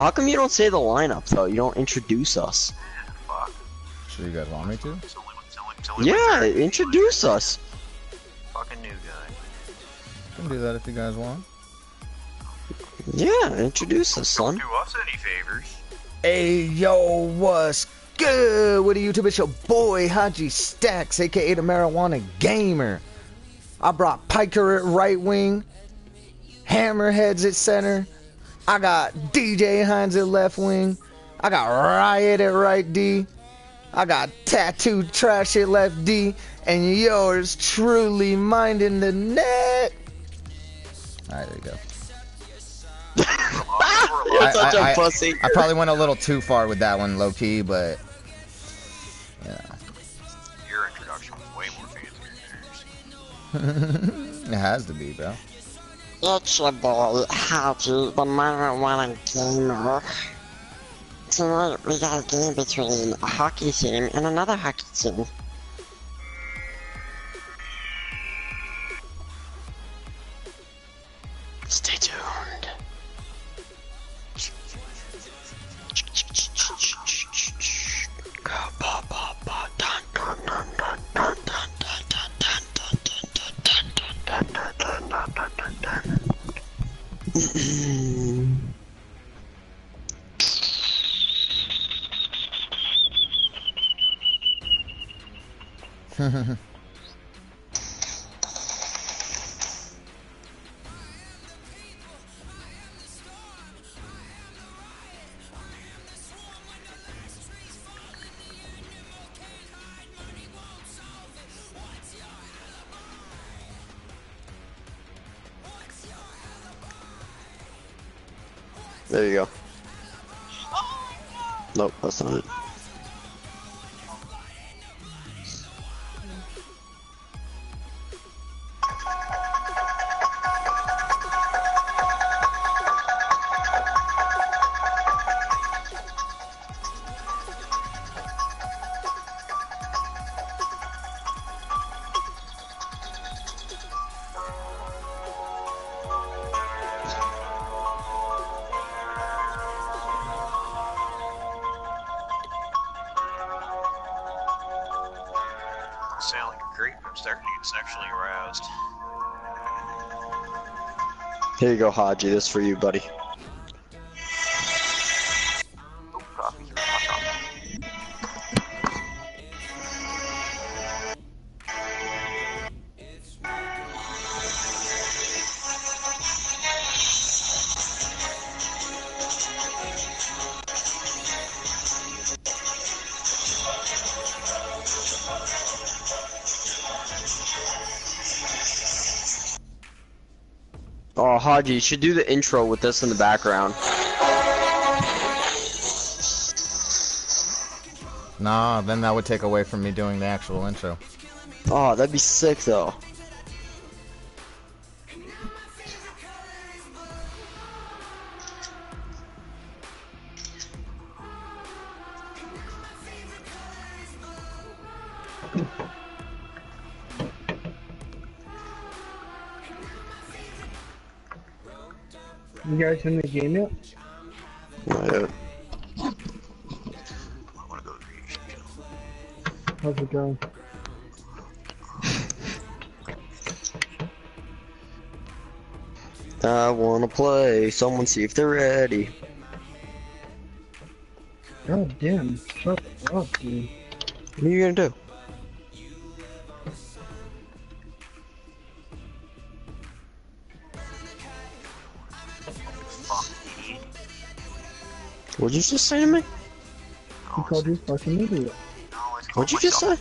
How come you don't say the lineup though? You don't introduce us. Fuck. Sure you guys want me to? Yeah, introduce us. fucking new guy. can do that if you guys want. Yeah, introduce us, son. do us any favors. Hey yo, what's good with the YouTube? It's your boy HajiStax, aka the Marijuana Gamer. I brought Piker at right wing, Hammerheads at center. I got DJ Hines at left wing. I got Riot at right D. I got Tattooed Trash at left D. And yours truly minding the net. Alright, there you go. I- such I- a I- pussy. I probably went a little too far with that one, low key, but yeah, Your introduction was way more fancy than yours. it has to be, bro. It's your boy, Haji, the marijuana gamer. Tonight we got a game between a hockey team and another hockey team. Stay tuned. Ha ha ha. There you go. Oh nope, that's not it. Here you go, Haji. This for you, buddy. You should do the intro with this in the background. Nah, then that would take away from me doing the actual intro. Oh, that'd be sick, though. Guys in the game yet? Not yet. I want to go to creation kill. How's it going? I wanna play. Someone see if they're ready. God damn, shut up, dude. What are you gonna do? What'd you just say to me? He called you fucking idiot. What'd you just say?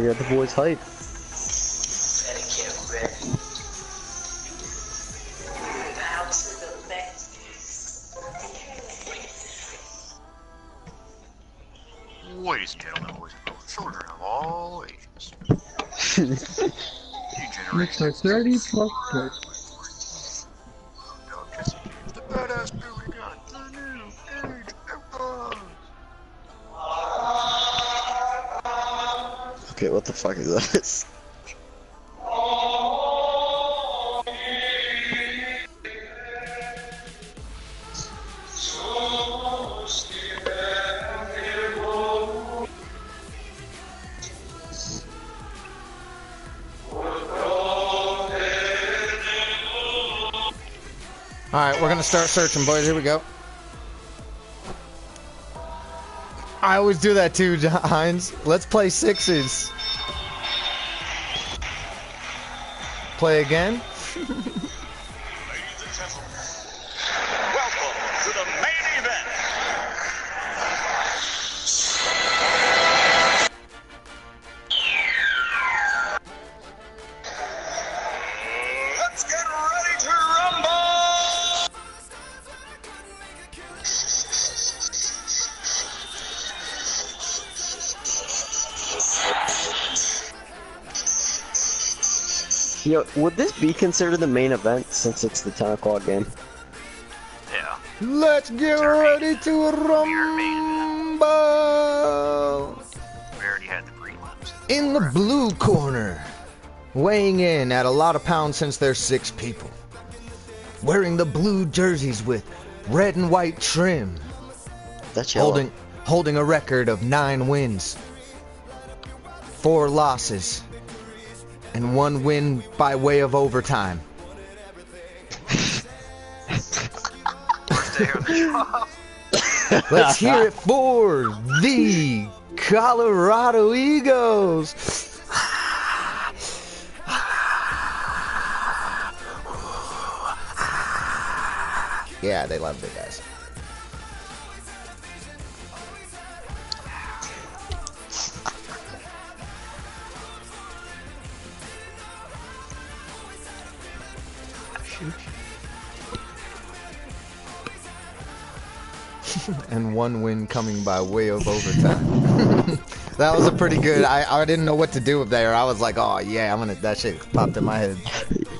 Gotta get the boys hype. Better get ready. Bow to the max. Ladies and gentlemen, boys and girls, children of all ages. New It's generation. a 30 plus this? All right, we're gonna start searching, boys. Here we go. I always do that too, Heinz. Let's play sixes. Play again. Yo, would this be considered the main event since it's the 10 o'clock game? Yeah. Let's get ready to rumble. We already had the prelims. In the blue corner, weighing in at a lot of pounds since there's six people. Wearing the blue jerseys with red and white trim. That's yellow. Holding holding a record of nine wins, four losses, and one win by way of overtime. First day on the job. Let's hear it for the Colorado Eagles. Yeah, they loved it, guys. And one win coming by way of overtime. that was a pretty good. I, I didn't know what to do with there. I was like, oh yeah, I'm gonna. That shit popped in my head.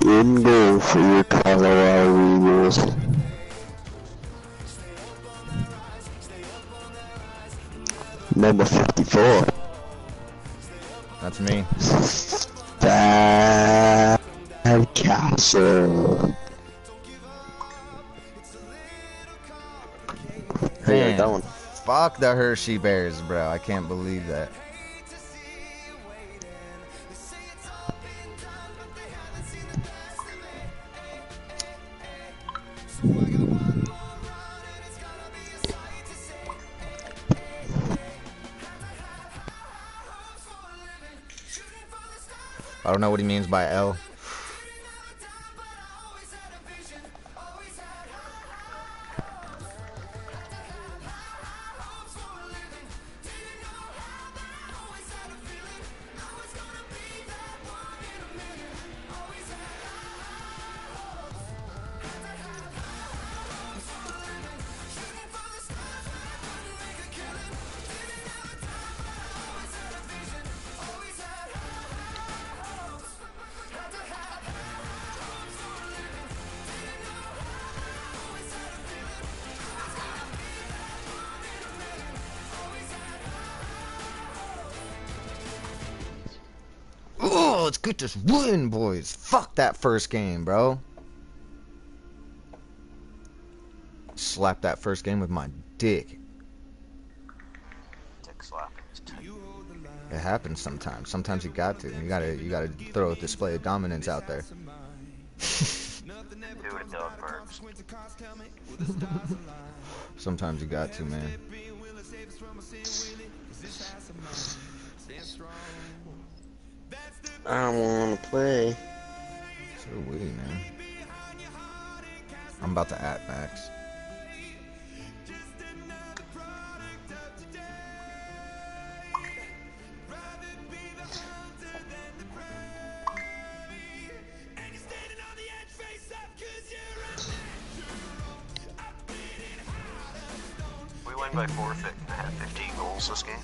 In goal for your Colorado Eagles. Number 54. That's me. Bad Castle. That one. Fuck the Hershey Bears, bro. I can't believe that. I don't know what he means by L. get this win, boys. Fuck that first game, bro. Slap that first game with my dick. Dick It happens sometimes. Sometimes you got to. You gotta you gotta throw a display of dominance out there. Do it, Doug Burks. Sometimes you got to, man. I don't want to play. So we, man. I'm about to at max. We win by forfeit and have 15 goals this game.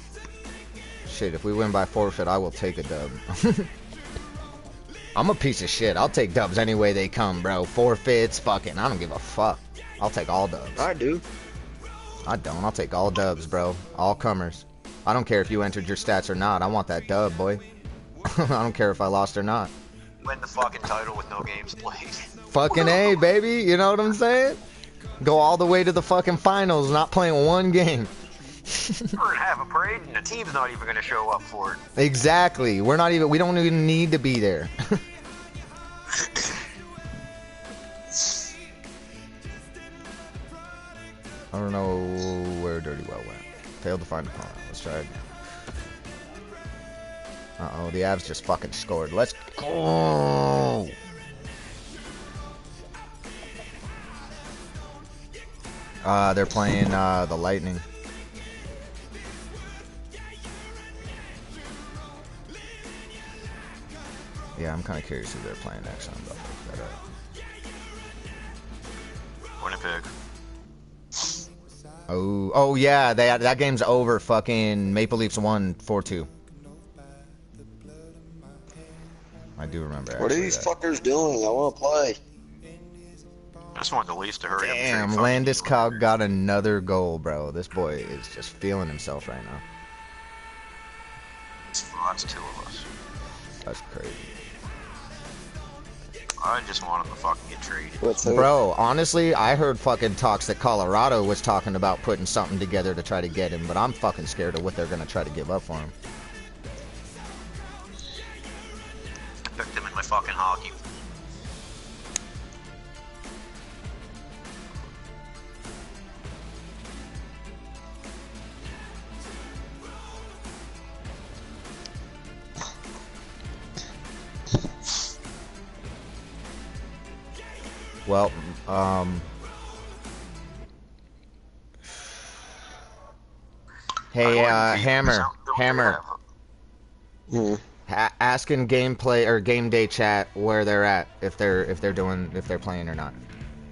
Shit, if we win by forfeit, I will take a dub. I'm a piece of shit. I'll take dubs any way they come, bro. Forfeits, fucking, I don't give a fuck. I'll take all dubs. I do. I don't. I'll take all dubs, bro. All comers. I don't care if you entered your stats or not. I want that dub, boy. I don't care if I lost or not. Win the fucking title with no games played. Fucking A, baby. You know what I'm saying? Go all the way to the fucking finals, not playing one game. We're gonna have a parade and the team's not even gonna show up for it. Exactly. We're not even. We don't even need to be there. I don't know where Dirty Well went. Failed to find a opponent. Let's try it. Uh oh, the Avs just fucking scored. Let's go. Uh, they're playing uh, the Lightning. Yeah, I'm kind of curious who they're playing next. I'm about to look that up. Winnipeg. Oh, oh yeah, they, that game's over. Fucking Maple Leafs won 4-2. I do remember. What are these that. fuckers doing? I want to play. I just want the Leafs to hurry up. Damn, Landeskog got another goal, bro. This boy is just feeling himself right now. Well, that's two of us. That's crazy. I just want him to fucking get traded. What's that? Bro, honestly, I heard fucking talks that Colorado was talking about putting something together to try to get him, but I'm fucking scared of what they're gonna try to give up for him. I picked him in my fucking hockey. Well, um. Hey, uh, Hammer, don't- don't Hammer, have- Hmm. ha- asking gameplay or game day chat where they're at, if they're if they're doing if they're playing or not.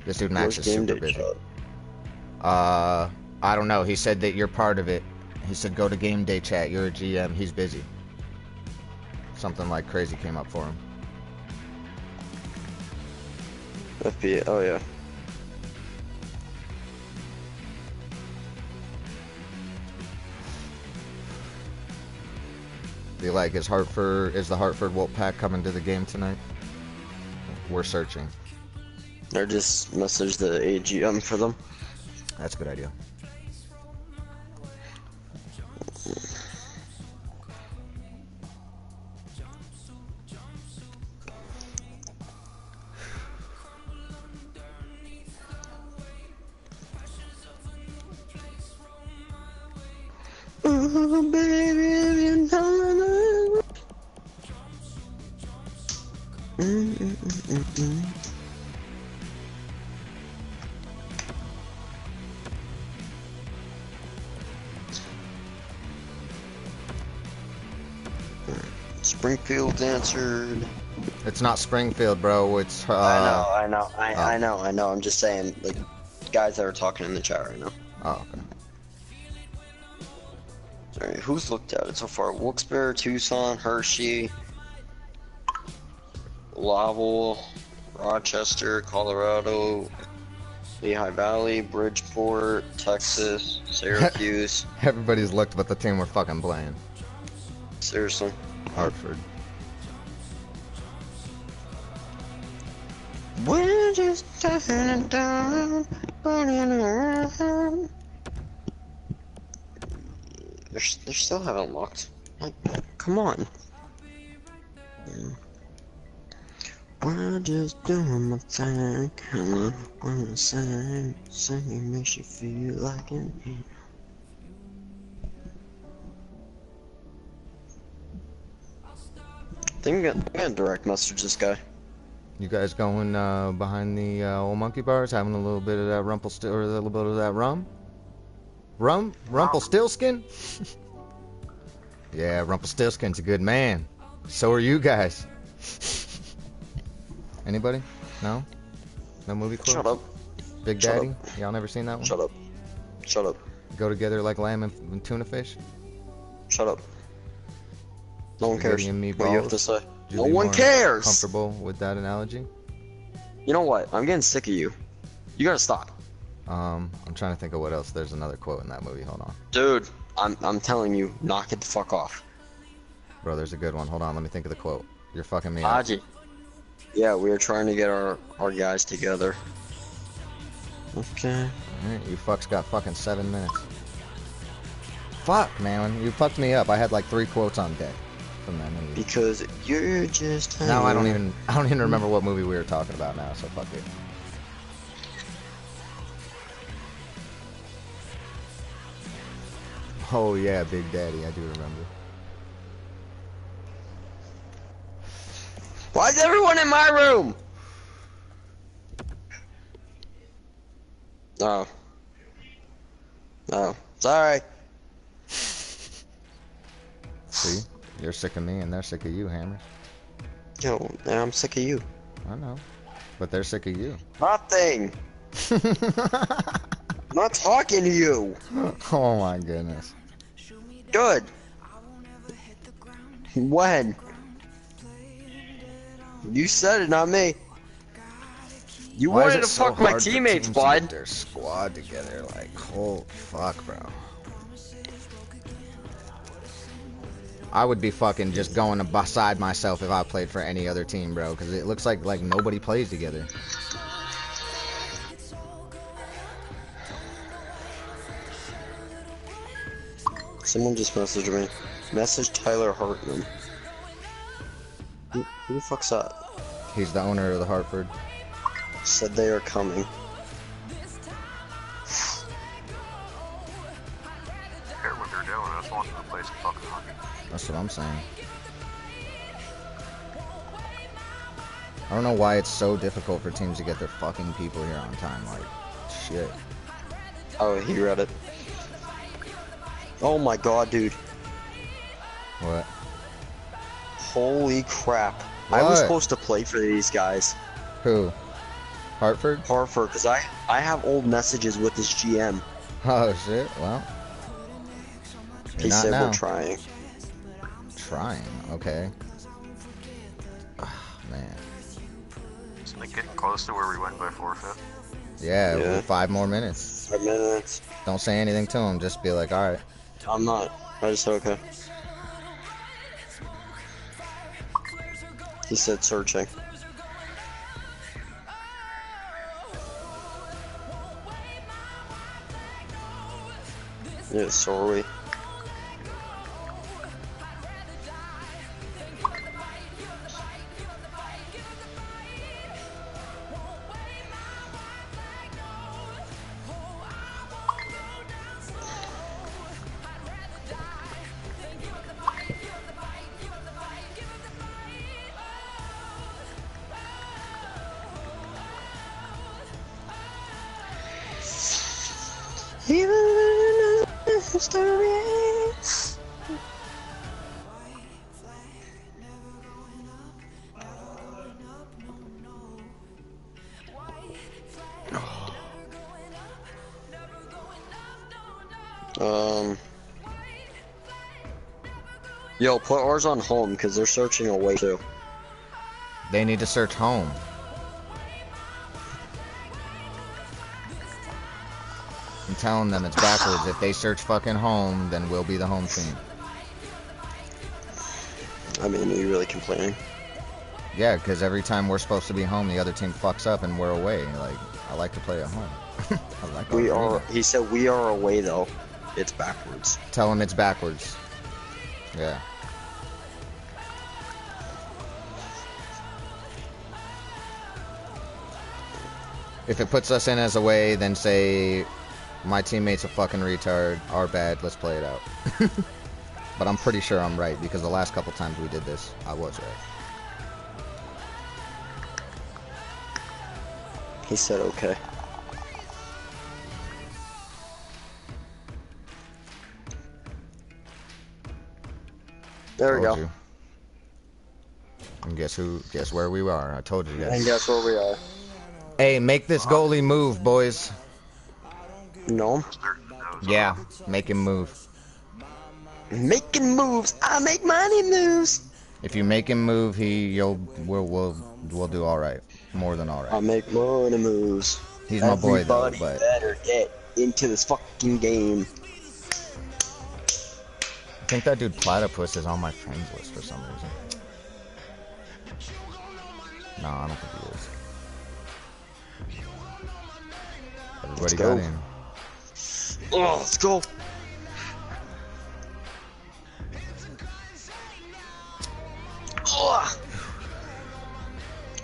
This dude Max Where's is super day busy. chat? Uh, I don't know. He said that you're part of it. He said go to game day chat. You're a GM. He's busy. Something like crazy came up for him. FBA. Oh yeah. Be like, is Hartford is the Hartford Wolf Pack coming to the game tonight? We're searching. Or just message the AGM for them. That's a good idea. Springfield answered. It's not Springfield, bro. It's uh, I know, I know, I, oh. I know, I know. I'm just saying, like, guys that are talking in the chat right now. Oh, okay. Alright, who's looked at it so far? Wilkes-Barre, Tucson, Hershey, Lowell, Rochester, Colorado, Lehigh Valley, Bridgeport, Texas, Syracuse. Everybody's looked, but the team we're fucking playing. Seriously. Hartford. We're just turning down, burning around. They're, they still haven't locked. Like, come on. Mm. We're just doing my thing. On, wanna sing. Singing makes you feel like an I think I'm gonna, direct message this guy. You guys going uh, behind the uh, old monkey bars, having a little bit of that Rumpelstil or a little bit of that rum? Rum? Rumpelstiltskin? yeah, Rumpelstiltskin's a good man. So are you guys. Anybody? No? No movie club? Shut up. Big Shut Daddy? Y'all never seen that one? Shut up. Shut up. go together like lamb and tuna fish? Shut up. No one cares and what you have to say. You No one cares. Comfortable with that analogy? You know what? I'm getting sick of you. You gotta stop. Um, I'm trying to think of what else. There's another quote in that movie. Hold on, Dude, I'm, I'm telling you, knock it the fuck off. bro. There's a good one. Hold on. Let me think of the quote. You're fucking me up. Haji. Yeah, we are trying to get our, our guys together. Okay. Alright, you fucks got fucking seven minutes. Fuck, man. You fucked me up. I had like three quotes on deck from that movie. Because you're just. Now I don't even I don't even remember what movie we were talking about now, so fuck it. Oh yeah, Big Daddy, I do remember. Why is everyone in my room? Oh. Oh. Sorry. See? You're sick of me and they're sick of you, Hammers. Yo, now I'm sick of you. I know. But they're sick of you. Nothing. I'm not talking to you. oh my goodness. Good. When? You said it, not me. You Why wanted to so fuck my teammates, to bud. their squad together, like, holy fuck, bro. I would be fucking just going beside myself if I played for any other team, bro, because it looks like like nobody plays together. Someone just messaged me. Message Tyler Hartman. Who, who the fuck's that? He's the owner of the Hartford. Said they are coming. care what they're doing. I just want them to play some fucking hockey. That's what I'm saying. I don't know why it's so difficult for teams to get their fucking people here on time. Like, shit. Oh, he read it. Oh my god, dude. What? Holy crap. I was supposed to play for these guys. Who? Hartford? Hartford, because I, I have old messages with this GM. Oh shit. Well, He said now. we're trying. Trying. Okay. Ah, man. Isn't it getting close to where we went by forfeit? Yeah, Yeah. with five more minutes. Five minutes. Don't say anything to him. Just be like, all right. I'm not. I just said okay. He said searching. Yeah, so are we. Put ours on home because they're searching away too. They need to search home. I'm telling them it's backwards. If they search fucking home, then we'll be the home team. I mean, are you really complaining? Yeah, because every time we're supposed to be home, the other team fucks up and we're away. Like, I like to play at home. I like We are. arena. He said we are away though. It's backwards. Tell them it's backwards. Yeah. If it puts us in as away, then say my teammate's a fucking retard, our bad, let's play it out. but I'm pretty sure I'm right because the last couple times we did this, I was right. He said okay. There we go. you. And guess who? Guess where we are? I told you And guys. guess where we are? Hey, make this goalie move, boys. No. Yeah, make him move. Making moves. I make money moves. If you make him move, he you'll we'll we'll, we'll do all right, more than all right. I make money moves. He's my boy though, but better get into this fucking game. I think that dude Platypus is on my friends list for some reason. No, I don't think he is. Everybody Let's got go. in. Oh, let's go.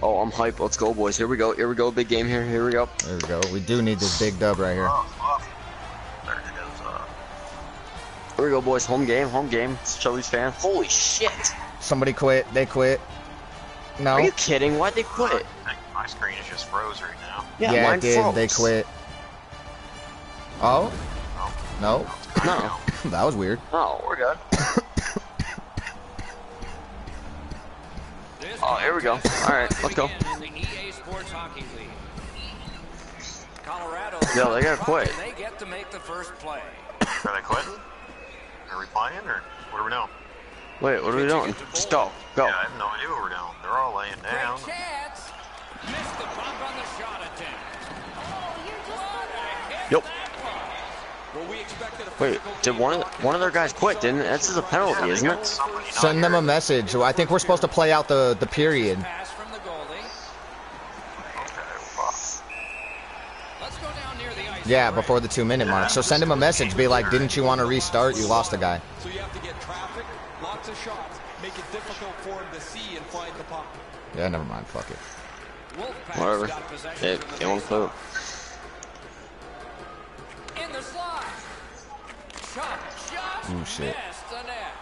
Oh, I'm hyped. Let's go, boys. Here we go. Here we go. Big game here. Here we go. There we go. We do need this big dub right here. There it goes. Here we go, boys. Home game. Home game. Chili's fan. Holy shit. Somebody quit. They quit. No. Are you kidding? Why'd they quit? My screen is just froze right now. Yeah, yeah, mine it did. froze. They quit. Oh? No. No. that was weird. No, we're good. Oh, here we go. All right, let's go. In the EA Sports Hockey League. Colorado. Yeah, they gotta quit. They get to make the first play. Are they quitting? Are we playing or what are we doing? Wait, what are we doing? Just go. Go. Yeah, I have no idea what we're doing. They're all laying down. Missed the bump on the shot attempt. Yep. Well, we expected a Wait, did one of one of their guys quit? Didn't? This is a penalty, isn't it? Send them a message. I think we're supposed to play out the, the period. pass from the goalie. Okay, well, Let's go down near the ice. Yeah, before the two minute mark. So send him a message. Be like, didn't you want to restart? You lost a guy. So you have to get traffic, lots of shots, make it difficult for him to see and find the puck. Yeah, never mind. Fuck it. Whatever. got possession They, from the they won't baseline. quit. In the slot. Shot just Ooh, shit. missed the net.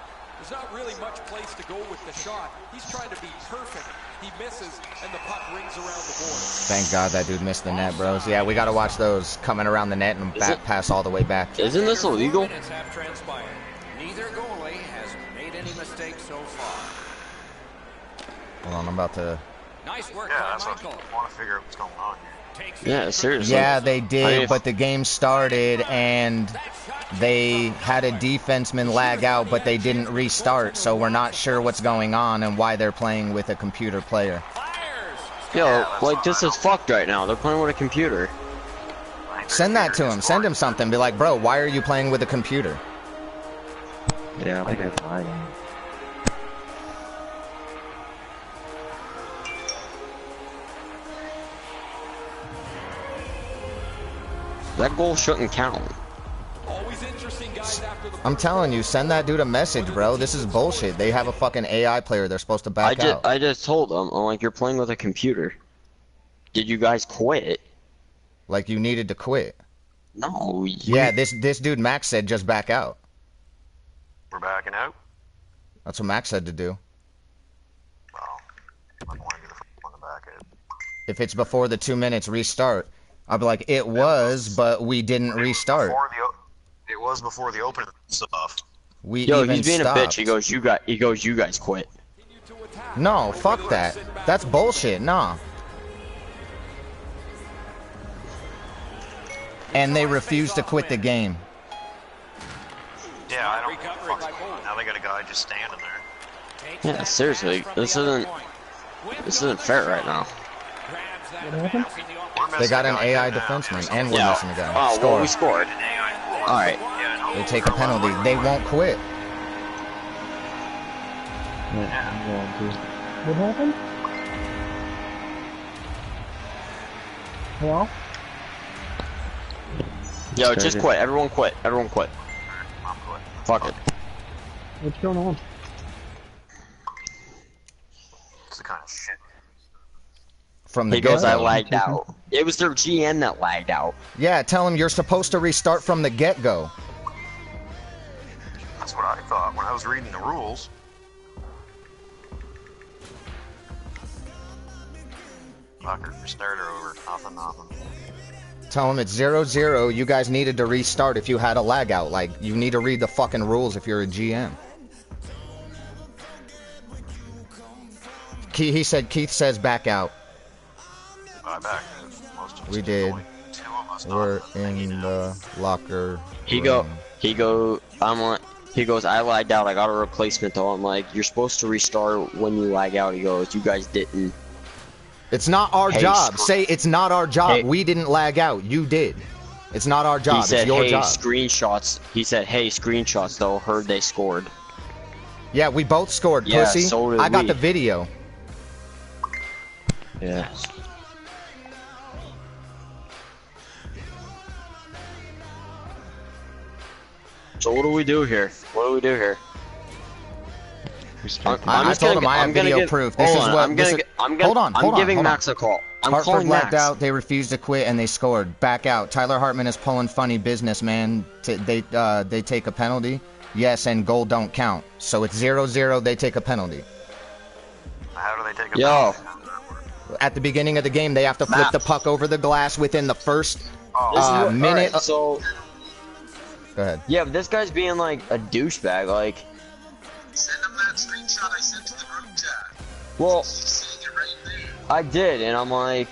There's not really much place to go with the shot. He's trying to be perfect. He misses, and the puck rings around the boards. Thank God that dude missed the net, bros. Yeah, we got to watch those coming around the net and Is back it- pass all the way back. Isn't this illegal? minutes have transpired. Neither goalie has made any mistakes so far. Hold on, I'm about to. Nice work yeah, by that's what Michael. I want to figure out what's going on here. Takes the Yeah, seriously. Yeah, they did, mean, but the game started and they had a defenseman lag out, but they didn't restart, so we're not sure what's going on and why they're playing with a computer player. Yo, like this is fucked right now. They're playing with a computer. Send that to him. Send him something. Be like, bro, why are you playing with a computer? Yeah, like I thought. That goal shouldn't count. Always interesting guys after the I'm telling you, send that dude a message, bro. This is bullshit. They have a fucking AI player they're supposed to back I just out. I just told them, I'm like, you're playing with a computer. Did you guys quit? Like you needed to quit. No. you- Yeah, this this dude Max said just back out. We're backing out. That's what Max said to do. Well, I don't to be the first one to back it. If it's before the two minutes restart, I'll be like, it was, but we didn't restart. The, it was before the opening stuff. We Yo, even he's being stopped. a bitch. He goes, you got. He goes, you guys quit. No, fuck that. That's bullshit. Nah. And they refuse to quit the game. Yeah, I don't know the by fuck's going on. Now they got a guy just standing there. Takes Yeah, seriously, this isn't- This isn't fair right now. Grabs that What happened? pass in the We're offensive missing They got an AI defenseman, and we're Yeah. missing a guy. Oh, well, Score. we scored. All right. They take a penalty. They won't quit. Yeah, I'm going to. What happened? Hello? Yo, just quit. Everyone quit. Everyone quit. Fuck it. What's going on? It's the kind of shit. From the He goes, I get-go. lagged out. It was their GM that lagged out. Yeah, tell them you're supposed to restart from the get-go. That's what I thought when I was reading the rules. Fucker, start her over. Nothing, nothing. Tell them it's zero zero. You guys needed to restart if you had a lag out. Like you need to read the fucking rules if you're a GM. He, he said Keith says back out. I backed it. Most of We did. did. Two of We're in the locker. He go, he go, I'm like, he goes, I lagged out, I got a replacement though. I'm like, you're supposed to restart when you lag out. He goes, you guys didn't. It's not our Hey, job. Say it's not our job. Hey. We didn't lag out. You did. It's not our job. he said, it's your hey, job. screenshots. He said, hey, screenshots though. Heard they scored. yeah, we both scored, Yeah, pussy. so I got the video. Yeah. So what do we do here? What do we do here? I'm, I- I'm I just told gonna him I have I'm video give- proof. This hold is on, what- I'm this gonna. is- gi- I'm gonna. Hold on, I'm hold on, giving hold on. Max a call. I'm Hartford calling lagged Max. out. They refused to quit and they scored. Back out. Tyler Hartman is pulling funny business, man. T- they uh, they take a penalty. Yes, and goal don't count. So it's 0-0. They take a penalty. How do they take a Yo. penalty? At the beginning of the game, they have to flip Matt. the puck over the glass within the first Oh, uh, minute. alright, so Go ahead. yeah, but this guy's being like a douchebag. Like, Send him that screenshot I sent to the group chat. well, He's seeing it right there. I did, and I'm like,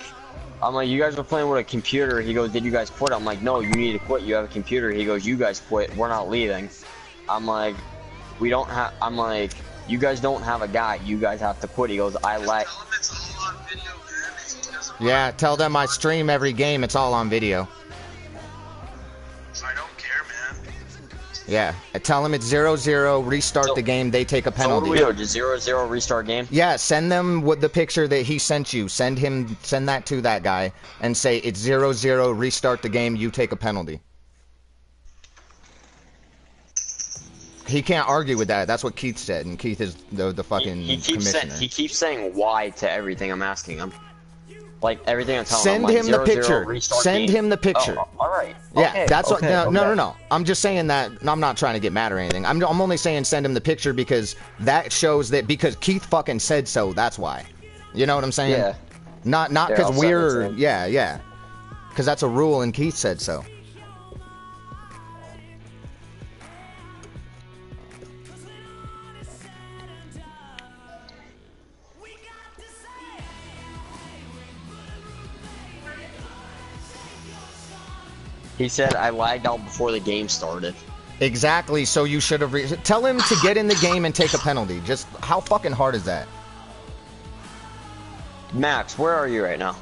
I'm like, you guys are playing with a computer. He goes, did you guys quit? I'm like, no, you need to quit. You have a computer. He goes, you guys quit. We're not leaving. I'm like, we don't have. I'm like, you guys don't have a guy. You guys have to quit. He goes, I like. Tell him it's all on video, man. If he doesn't Yeah, tell them I stream every game. It's all on video. Yeah, tell them it's 0-0. Restart So- the game. They take a So what do we penalty. do? Just zero zero restart game. Yeah, send them with the picture that he sent you. Send him, send that to that guy, and say it's 0-0. Restart the game. You take a penalty. He can't argue with that. That's what Keith said, and Keith is the the fucking He, he keeps saying commissioner. he keeps saying why to everything I'm asking him. Like everything I'm telling Send him. Like, him the zero, zero, picture. Send game. him the picture. Oh, all right. Yeah, Okay, that's what. okay, No, no, no, no. I'm just saying that. I'm not trying to get mad or anything. I'm, I'm only saying send him the picture because that shows that because Keith fucking said so. That's why. You know what I'm saying? Yeah. Not not because I'll send it to we're. Yeah, yeah. Because that's a rule, and Keith said so. He said I lagged out before the game started. Exactly. So you should have. Re- tell him to get in the game and take a penalty. Just how fucking hard is that? Max, where are you right now?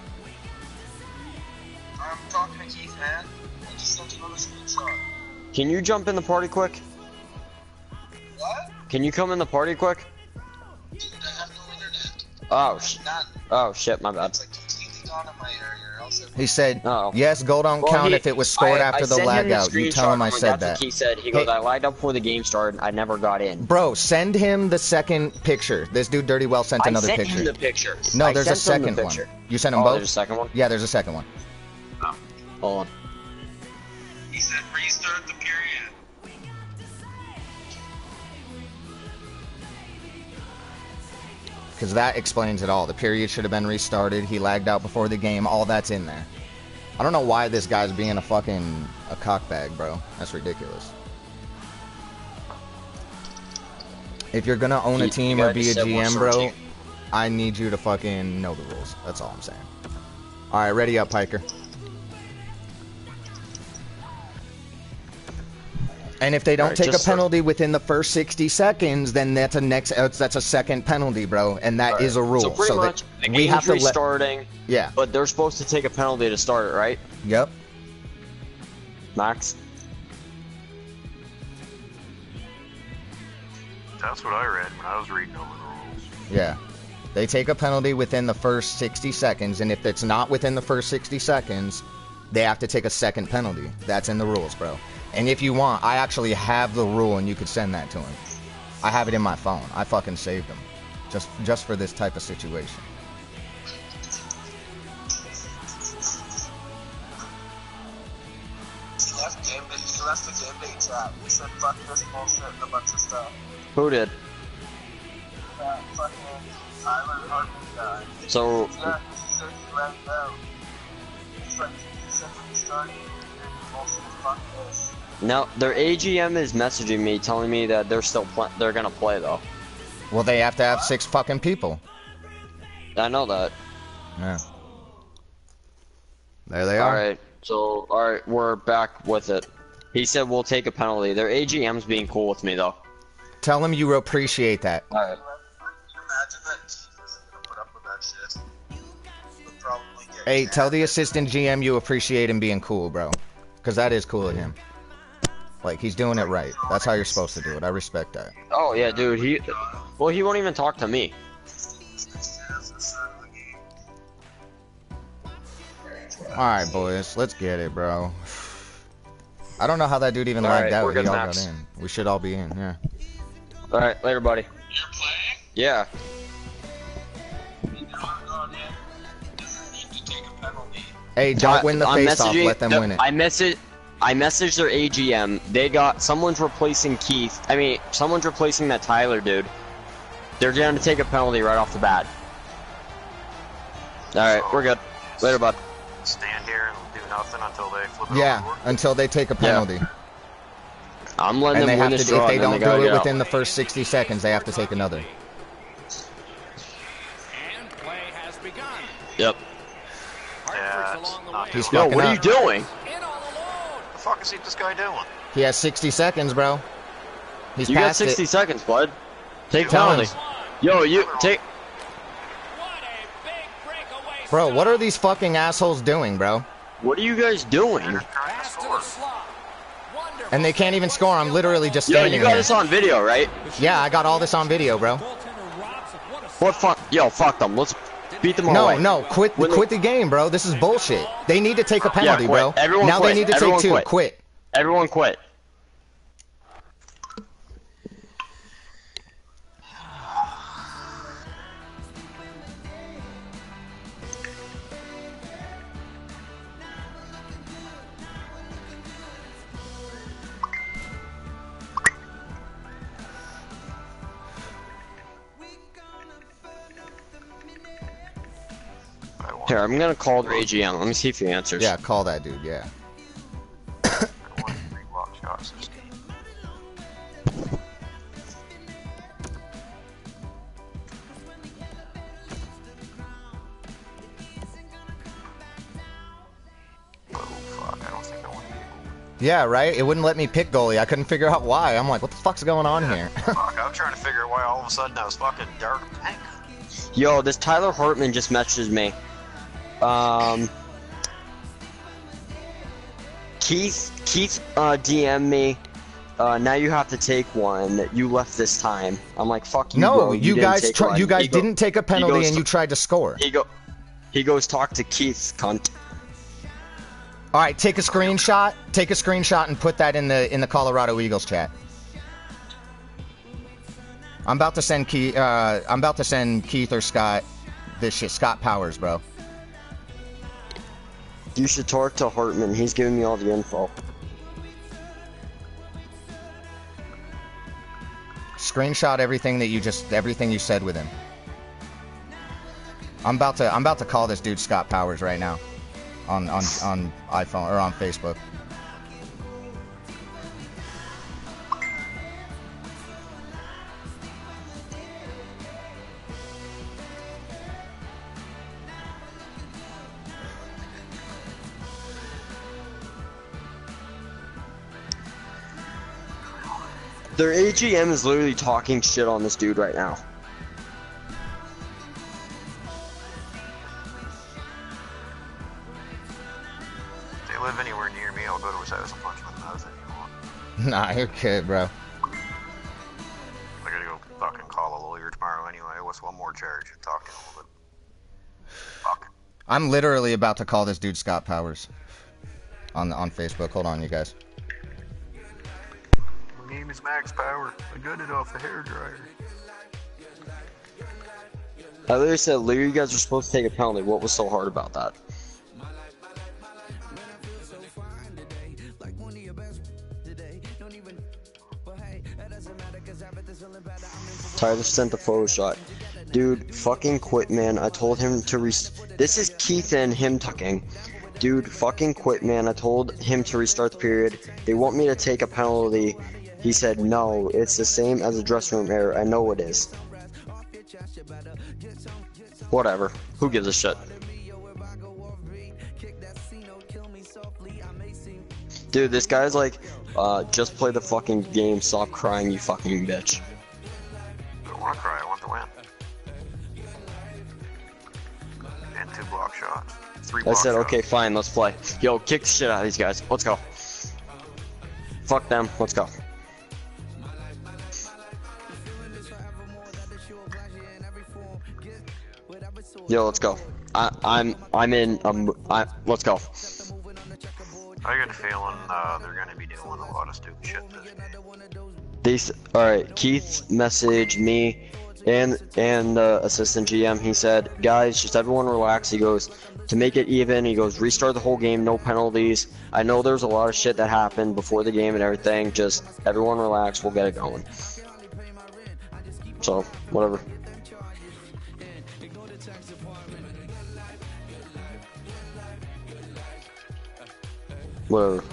I'm talking to Keith, man. I just sent him a screenshot. Can you jump in the party quick? What? Can you come in the party quick? Dude, I have no internet. Oh, sh- Not. oh shit, my bad. It's like He said, Oh. "Yes, goal don't Well, count he- if it was scored I- after I the sent lag him out." You tell him I said that. he said. He goes, Hey. I lagged out before the game started. I never got in. Bro, send him the second picture. This dude Dirty Well sent I another sent picture. him the picture. No, I there's a sent him the second one. You sent him oh, both? there's a second one. Yeah, there's a second one. Oh. Hold on. Because that explains it all. The period should have been restarted. He lagged out before the game. All that's in there. I don't know why this guy's being a fucking a cockbag, bro. That's ridiculous. If you're gonna own a team or be a just say we're GM, bro. I need you to fucking know the rules. That's all I'm saying. All right, ready up, Piker. And if they don't Alright, take a just so- penalty within the first 60 seconds, then that's a next uh, that's a second penalty, bro, and that is a rule. So pretty that much, the we have to let. restarting, Yeah. but they're supposed to take a penalty to start it, right? Yep. Max? That's what I read when I was reading over the rules. Yeah. They take a penalty within the first 60 seconds, and if it's not within the first 60 seconds, they have to take a second penalty. That's in the rules, bro. And if you want, I actually have the rule, and you could send that to him. I have it in my phone. I fucking saved them, just just for this type of situation. He left game day. He left the game day chat. He said fuck this bullshit and a bunch of stuff. Who did? That fucking Tyler Hartman guy. So, Yeah, he said he lagged out. He's like, he said he started and bullshit. Fuck now their AGM is messaging me, telling me that they're still pl- they're gonna play though. Well, they have to have six fucking people. I know that. Yeah. There they are. All right. So, alright, we're back with it. He said we'll take a penalty. Their AGM's being cool with me, though. Tell him you appreciate that. Alright. Imagine that Keith isn't gonna put up with that shit. He'll probably get Hey, tell the assistant GM you appreciate him being cool, bro. Because that is cool of him. Like, he's doing it right. That's how you're supposed to do it. I respect that. Oh, yeah, dude, he... Well, he won't even talk to me. Alright, boys. Let's get it, bro. I don't know how that dude even All lagged right, out. we're He all Max. got in. We should all be in, yeah. Alright, later, buddy. You're playing? Yeah. You know, yeah. Doesn't need to take a penalty. Hey, don't win the face off. Let them the- win it. I message, I messaged their AGM. They got someone's replacing Keith. I mean, someone's replacing that Tyler dude. They're going to take a penalty right off the bat. All right, we're good. Later, bud. Stand here and do nothing until they flip it Yeah, over. until they take a penalty. I'm letting And they them win have this to, draw. if they don't gotta do it get out. within the first 60 seconds, they have to take another. And play has begun. Yep. Hartford's along. He's Yo, fucking what are you up. doing? In all alone. the fuck is he, this guy doing? He has 60 seconds, bro. He's You got 60 it. seconds, bud. Take Tell penalty. Yo, you take. What a big breakaway Bro, what are these fucking assholes doing, bro? What are you guys doing? Pass to the slot. Wonderful. And they can't even score. I'm literally just Yo, standing you got here. this on video, right? Yeah, I got all this on video, bro. What fuck? Yo, fuck them. Let's beat them all. No, away. no, quit, When they- quit the game, bro. This is bullshit. They need to take a penalty, quit. bro. Everyone now quit. they need to Everyone take two. quit. Quit. Everyone quit. Here, I'm gonna call their AGM. Let me see if he answers. Yeah, call that dude. Yeah. One three block shots this game. Oh fuck, I don't think I want to be Yeah, right. It wouldn't let me pick goalie. I couldn't figure out why. I'm like, what the fuck's going on here? Fuck, I'm trying to figure out why all of a sudden I was fucking dark pink. Yo, this Tyler Hartman just messaged me. Um, Keith, Keith, uh, DM me. Uh, now you have to take one. You left this time. I'm like, fuck you. no, bro. you, didn't guys, you guys He didn't take a penalty and you tried to score. He go. He goes talk to Keith, cunt. All right, take a screenshot. Take a screenshot and put that in the in the Colorado Eagles chat. I'm about to send Keith. Uh, I'm about to send Keith or Scott this shit. Scott Powers, bro. You should talk to Hartman. He's giving me all the info. Screenshot everything that you just everything you said with him. I'm about to I'm about to call this dude Scott Powers right now, on on on iPhone or on Facebook. Their AGM is literally talking shit on this dude right now. If they live anywhere near me, I'll go to his house and punch him in the mouth if you want. Nah, you're good, bro. I gotta go fucking call a lawyer tomorrow anyway. What's one more charge? Talk to him a little bit. Fuck. I'm literally about to call this dude Scott Powers on on Facebook. Hold on, you guys. Name is Max Power. I got it off the hair dryer. I literally said, Lear, you guys were supposed to take a penalty. What was so hard about that? Tyler sent the photo shot. Dude, fucking quit, man. I told him to re- This is Keith and him talking. Dude, fucking quit, man. I told him to restart the period. They want me to take a penalty. He said, no, it's the same as a dressing room error. I know it is. Whatever. Who gives a shit? Dude, this guy's like, uh, just play the fucking game, stop crying, you fucking bitch. I don't want to cry. I want to win. And two block shots. Three I said, shots. okay, fine, let's play. Yo, kick the shit out of these guys. Let's go. Fuck them. Let's go. Yo, let's go. I, I'm I'm in. Um, I let's go. I got a feeling uh, they're going to be doing a lot of stupid shit this game. These. All right. Keith messaged me and and the assistant GM. He said, guys, just everyone relax. He goes to make it even. He goes restart the whole game, no penalties. I know there's a lot of shit that happened before the game and everything. Just everyone relax. We'll get it going. So whatever. Whatever.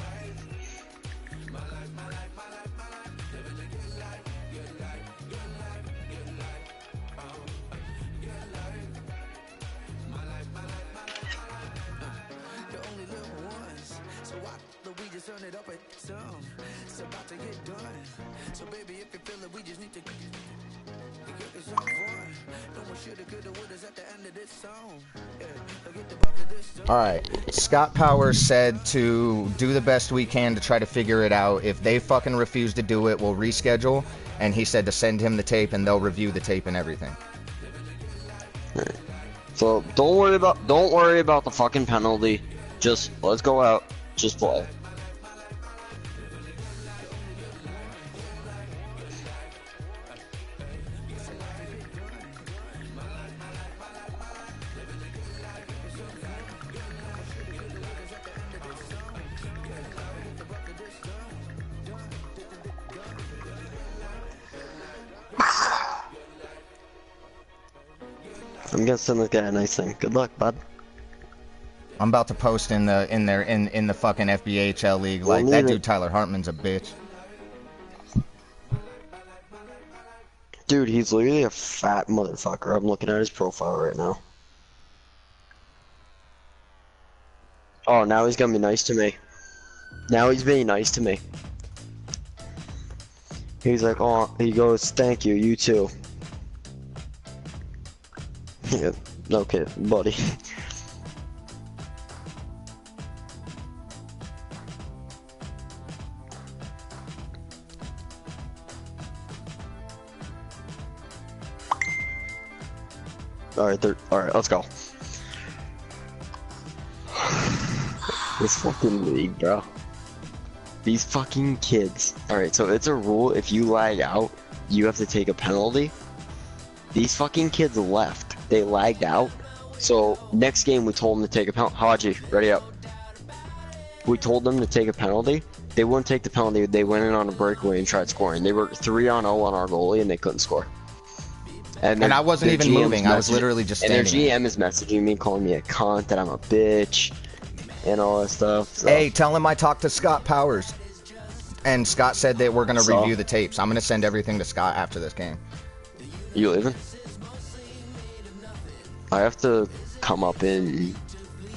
All right. Scott Powers said to do the best we can to try to figure it out. If they fucking refuse to do it, we'll reschedule. And he said to send him the tape and they'll review the tape and everything. So don't worry about don't worry about the fucking penalty. Just let's go out. Just play. I'm gonna send this a nice thing. Good luck, bud. I'm about to post in the in there in in the fucking FBHL league like that dude Tyler Hartman's a bitch. Dude, he's literally a fat motherfucker. I'm looking at his profile right now. Oh, now he's gonna be nice to me. Now he's being nice to me. He's like, oh, he goes, thank you, you too. Yeah, okay, buddy. Alright, alright, let's go. this fucking league, bro. These fucking kids. Alright, so it's a rule if you lag out, you have to take a penalty. These fucking kids left. They lagged out. So next game we told them to take a penalty. Haji, ready up. We told them to take a penalty. They wouldn't take the penalty. They went in on a breakaway and tried scoring. They were three on zero on our goalie and they couldn't score. And their- I wasn't even GM's moving. I was literally just And their. GM is messaging me, calling me a cunt, that I'm a bitch, and all that stuff. So. Hey, tell him I talked to Scott Powers. And Scott said that we're gonna So? review the tapes. I'm gonna send everything to Scott after this game. You leaving? I have to come up in,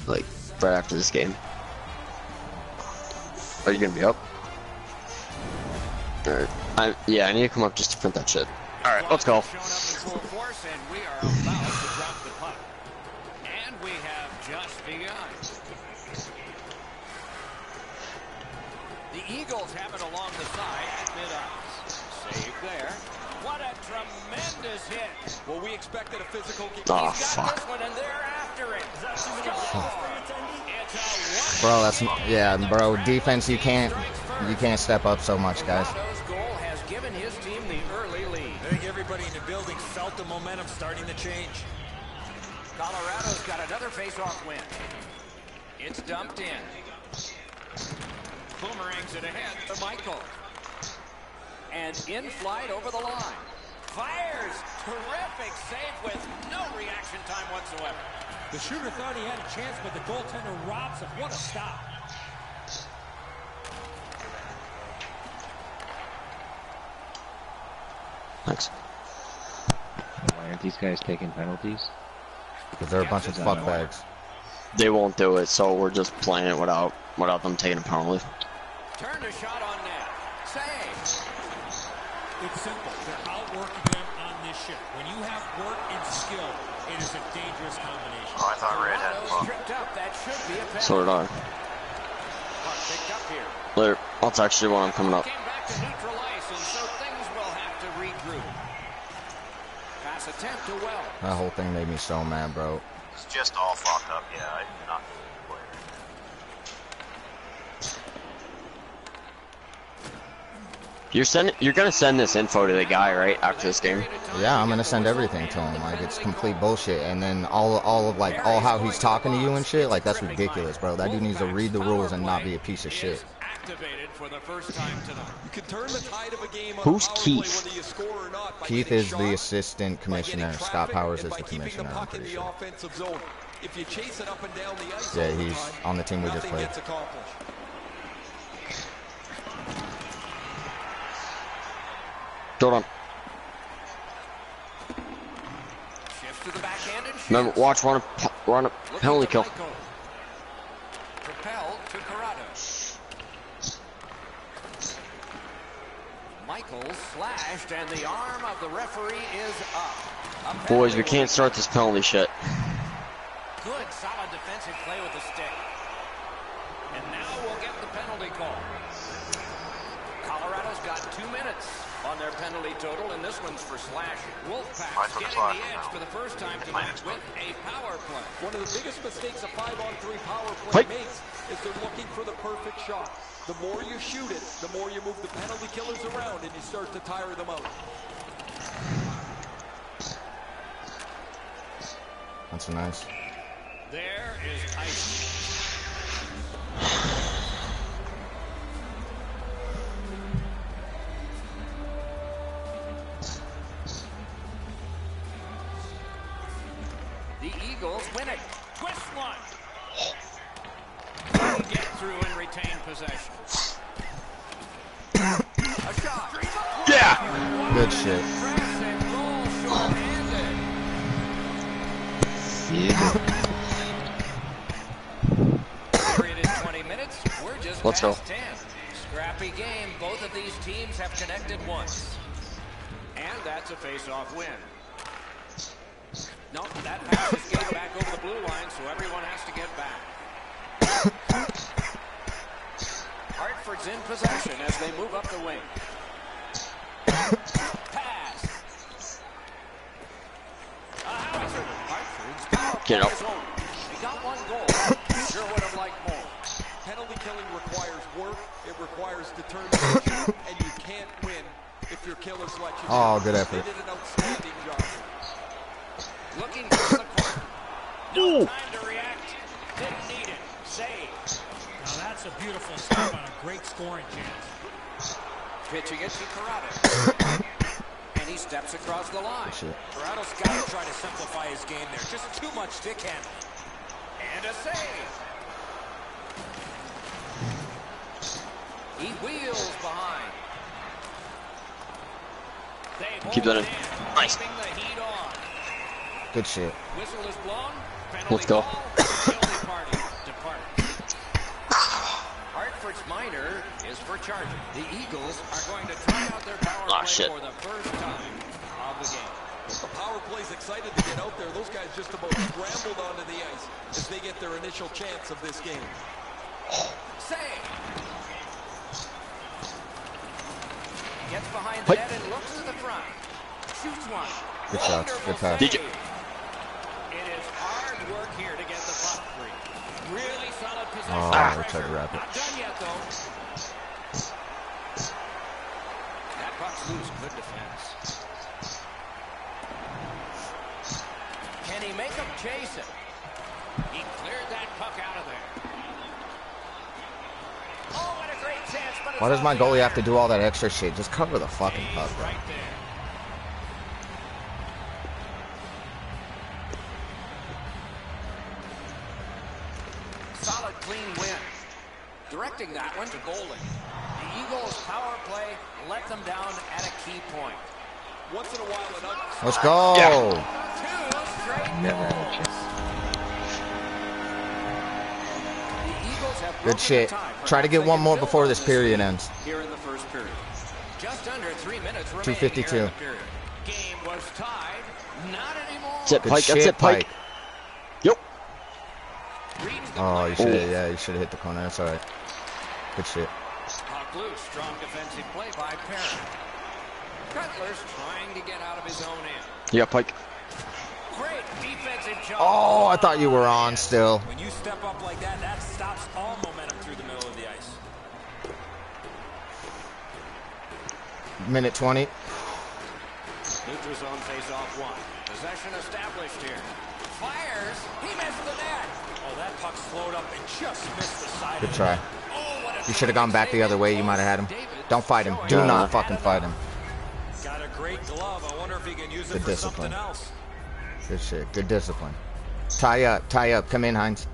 like, right after this game. Are you gonna be up? Alright. I, yeah, I need to come up just to print that shit. Alright, let's go. Showing up in full force, and we are about to drop the puck. And we have just begun. The Eagles have it along the side at mid-ice. Save there. What a tremendous hit. Well, we expected a physical game. Oh, He's fuck. this one, and they're after it. Score. It's a Bro, that's yeah, bro. Defense, you can't you can't step up so much, guys. Colorado's goal has given his team the early lead. I think everybody in the building felt the momentum starting to change. Colorado's got another face-off win. It's dumped in. Boomerangs it ahead to Michael. And in flight over the line. Fires. Terrific save with no reaction time whatsoever. The shooter thought he had a chance, but the goaltender robs him. What a stop. Thanks. Why aren't these guys taking penalties? Because they're a bunch of fuckbags. They won't do it, so we're just playing it without without them taking a penalty. Turned a shot on net. Save. It's simple. They're outworking them on this shift. When you have work and skill, it is a dangerous combination. Oh, I thought Red had Toronto's fun. tripped up. That should be a penalty. So did I. Puck picked up here. Later. That's actually when I'm coming up. Came back to neutral ice, and so things will have to regroup. Pass attempt to well. That whole thing made me so mad, bro. It's just all fucked up. Yeah, I did not play it. You're sending. You're gonna send this info to the guy, right? After this game. Yeah, I'm gonna send everything to him. Like it's complete bullshit. And then all all of like all how he's talking to you and shit. Like that's ridiculous, bro. That dude needs to read the rules and not be a piece of shit. Activated for the first time tonight. You can turn the tide of a game on Who's Keith? you score or not Keith getting is the shots, assistant by getting commissioner. Scott Powers and is by the keeping commissioner. I'm puck in pretty the sure. offensive zone. If you chase it up and down the ice Yeah, he's on the team we just nothing played. gets accomplished. Hold on. Remember, watch run a run a penalty kill. Propelled to Corrado. Michael slashed, and the arm of the referee is up. Boys, we can't start this penalty shit. Good, solid defensive play with the stick. And now we'll get the penalty call. Colorado's got two minutes on their penalty total, and this one's for Slash. I Wolfpack took getting Slash the edge now. for the first time tonight with a power play. One of the biggest mistakes a five-on-three power play Hey. makes is they're looking for the perfect shot. The more you shoot it, the more you move the penalty killers around, and you start to tire them out. That's nice. There is ice. No, that pass is getting back over the blue line, so everyone has to get back. Hartford's in possession as they move up the wing. Pass. Uh, A howitzer. Hartford's power Get play up. is over. They got one goal. Sure would have liked more. Penalty killing requires work, it requires determination, and you can't win if your killer selection. Oh, good effort. They did an outstanding job. Looking for the corner. No time to react. Didn't need it. Save. Now that's a beautiful stop on a great scoring chance. Pitching it to Corrado. and he steps across the line. Shit. Toronto's got to try to simplify his game there. Just too much stick handling. And a save. He wheels behind. They Keep hold that it in. in, Nice. keeping the heat on. Good shit. Whistle is blown. Let's go. call. Guilty party depart. Hartford's minor is for charging. The Eagles are going to try out their power Ah, play shit. for the first time of the game. The power play's excited to get out there. Those guys just about scrambled onto the ice as they get their initial chance of this game. Save. Gets behind Hey. the net and looks to the front. Shoots one. Good shots. Good pass. Did you- save. It is hard work here to get the puck free. Really solid. Oh, we pressure. tried to wrap it. Not done yet though. That puck's loose. Good defense. Can he make him chase it? He cleared that puck out of there. Oh, what a great chance, but Why does my goalie have to do all that extra shit? Just cover the fucking puck, bro. right Directing that one to Golden. The Eagles' power play let them down at a key point. Once in a while, an out- Let's go. Two straight Never had a chance. The Eagles have Good shit. Try to get one more before this period ends. Here in the first period. Just under three minutes remaining 252. here in the period. Game was tied. Not anymore. That's it, Good Pike. That's it, Pike. Yep. Oh, you should yeah, you should have hit the corner. That's alright. Good shit. Puck loose. Strong defensive play by Perrin. Cutler's trying to get out of his own end. Yeah, Pike. Great defensive job. Oh, I thought you were on still. When you step up like that, that stops all momentum through the middle of the ice. Minute 20. Neutral zone face-off one. Possession established here. Fires. He missed the net. Oh, that puck slowed up and just missed the side Good of try. You should have gone back the other way. You might have had him. Don't fight him. Do not fucking fight him. Got a great glove. I wonder if he can use it Good for discipline. something else. Good shit. Good discipline. Tie up. Tie up. Come in, Heinz.